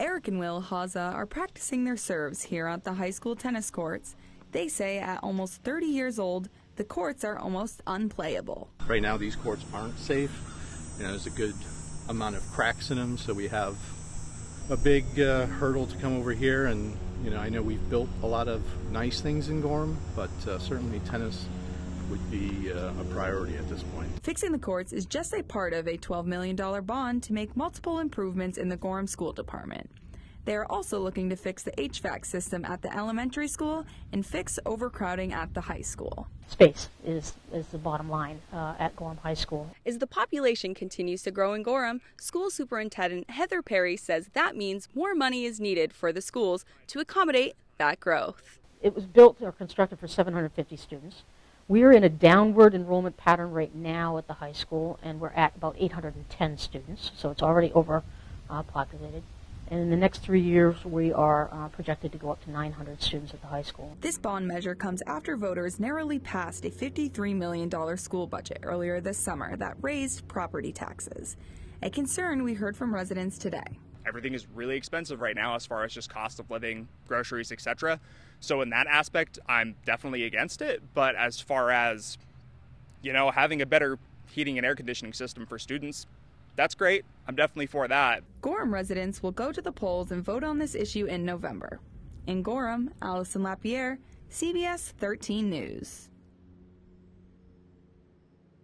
Eric and Will Haza are practicing their serves here at the high school tennis courts. They say at almost 30 years old, the courts are almost unplayable. Right now, these courts aren't safe. You know, there's a good amount of cracks in them, so we have a big uh, hurdle to come over here. And you know, I know we've built a lot of nice things in Gorham, but uh, certainly tennis would be uh, a priority at this point. Fixing the courts is just a part of a $12 million bond to make multiple improvements in the Gorham School Department. They are also looking to fix the HVAC system at the elementary school and fix overcrowding at the high school. Space is, is the bottom line uh, at Gorham High School. As the population continues to grow in Gorham, School Superintendent Heather Perry says that means more money is needed for the schools to accommodate that growth. It was built or constructed for 750 students. We're in a downward enrollment pattern right now at the high school, and we're at about 810 students, so it's already overpopulated. Uh, and in the next three years, we are uh, projected to go up to 900 students at the high school. This bond measure comes after voters narrowly passed a $53 million school budget earlier this summer that raised property taxes, a concern we heard from residents today everything is really expensive right now as far as just cost of living, groceries, etc. So in that aspect, I'm definitely against it, but as far as you know, having a better heating and air conditioning system for students, that's great. I'm definitely for that. Gorham residents will go to the polls and vote on this issue in November. In Gorham, Allison Lapierre, CBS 13 News.